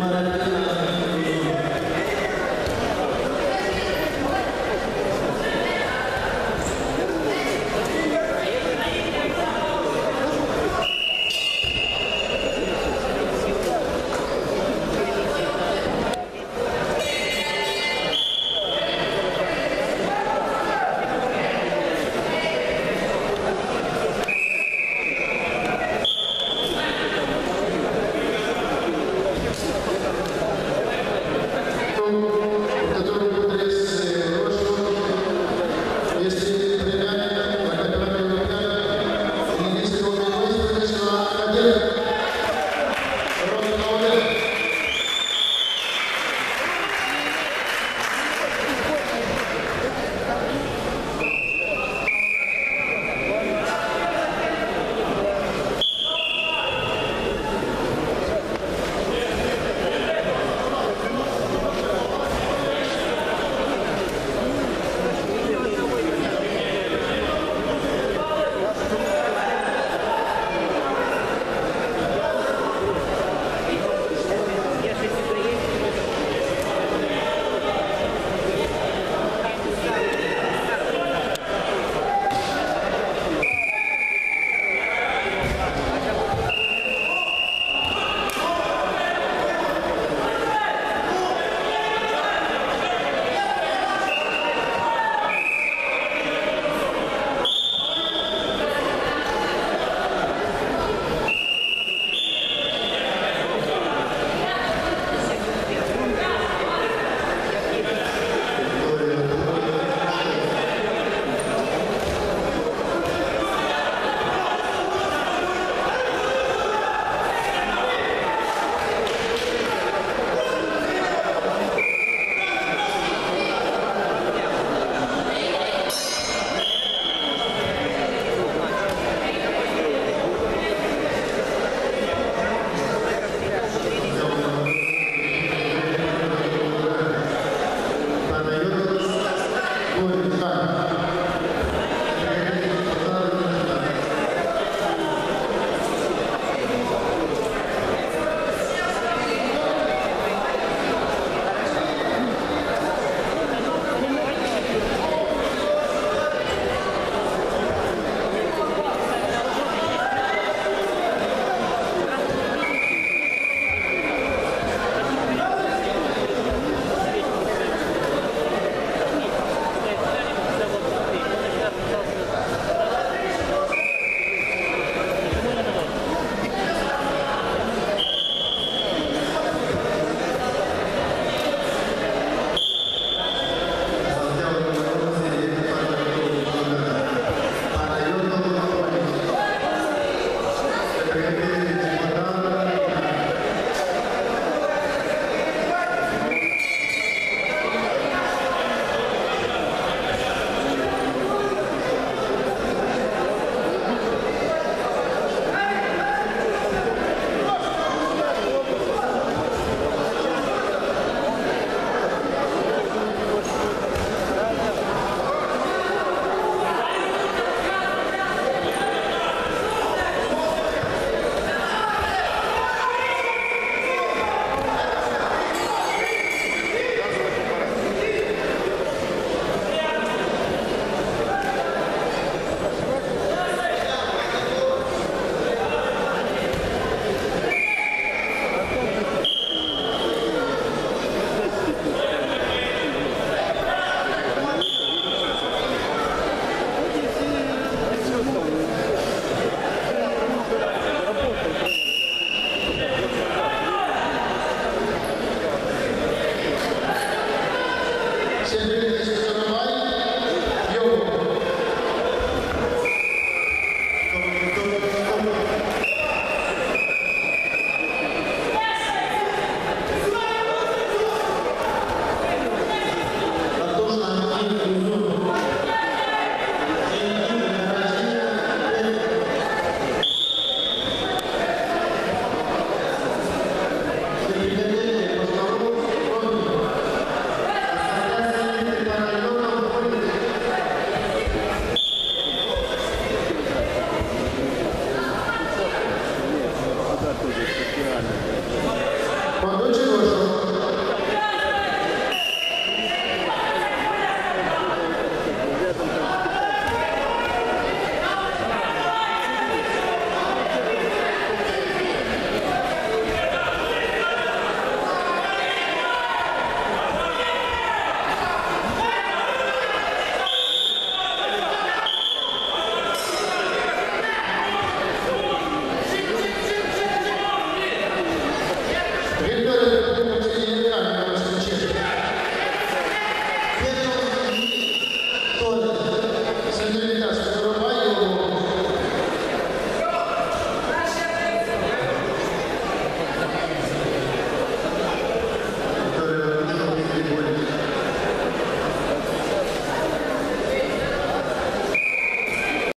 Maranatha.